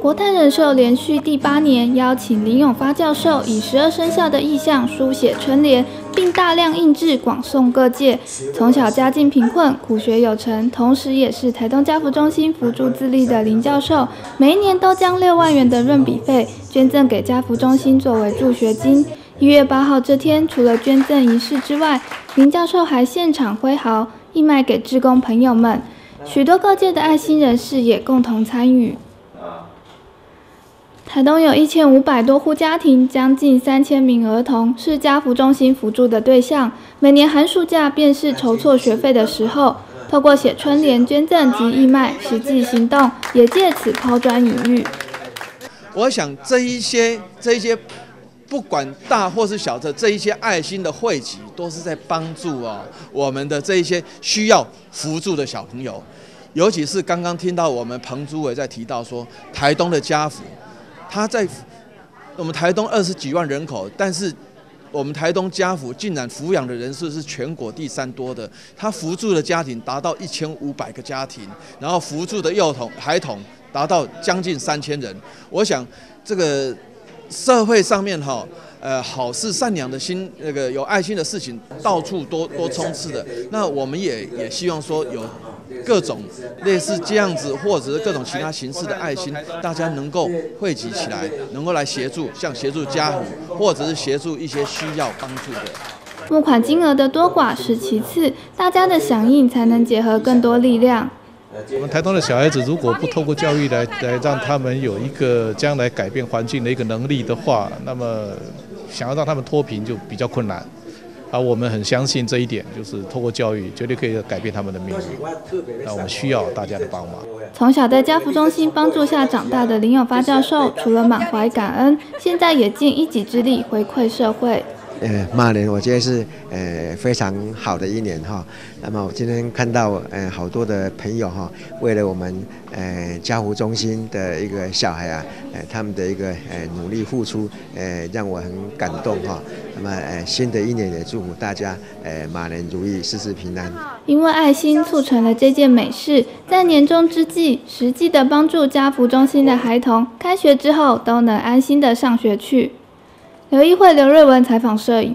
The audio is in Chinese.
国泰人寿连续第八年邀请林永发教授以十二生肖的意象书写春联，并大量印制广送各界。从小家境贫困，苦学有成，同时也是台东家福中心扶助自立的林教授，每一年都将六万元的润笔费捐赠给家福中心作为助学金。一月八号这天，除了捐赠仪式之外，林教授还现场挥毫义卖给志工朋友们，许多各界的爱心人士也共同参与。台东有一千五百多户家庭，将近三千名儿童是家福中心辅助的对象。每年寒暑假便是筹措学费的时候，透过写春联、捐赠及义卖，实际行动也借此抛砖引玉。我想这一些、这一些，不管大或是小的这一些爱心的汇集，都是在帮助啊我们的这一些需要扶助的小朋友。尤其是刚刚听到我们彭主委在提到说，台东的家福。他在我们台东二十几万人口，但是我们台东家福竟然抚养的人数是全国第三多的。他扶助的家庭达到一千五百个家庭，然后扶助的幼童孩童达到将近三千人。我想这个社会上面哈，呃，好事善良的心，那个有爱心的事情到处都都充斥的。那我们也也希望说有。各种类似这样子，或者是各种其他形式的爱心，大家能够汇集起来，能够来协助，像协助家福，或者是协助一些需要帮助的。募款金额的多寡是其次，大家的响应才能结合更多力量。我们台东的小孩子，如果不透过教育来来让他们有一个将来改变环境的一个能力的话，那么想要让他们脱贫就比较困难。啊，我们很相信这一点，就是透过教育，绝对可以改变他们的命运。那我们需要大家的帮忙。从小在家福中心帮助下长大的林永发教授，除了满怀感恩，现在也尽一己之力回馈社会。呃，马年我觉得是呃非常好的一年哈。那么我今天看到呃好多的朋友哈，为了我们呃家福中心的一个小孩啊，呃他们的一个呃努力付出，呃让我很感动哈。那么呃新的一年也祝福大家呃马年如意，事事平安。因为爱心促成了这件美事，在年终之际，实际的帮助家福中心的孩童，开学之后都能安心的上学去。刘一慧、刘瑞文采访摄影。